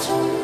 to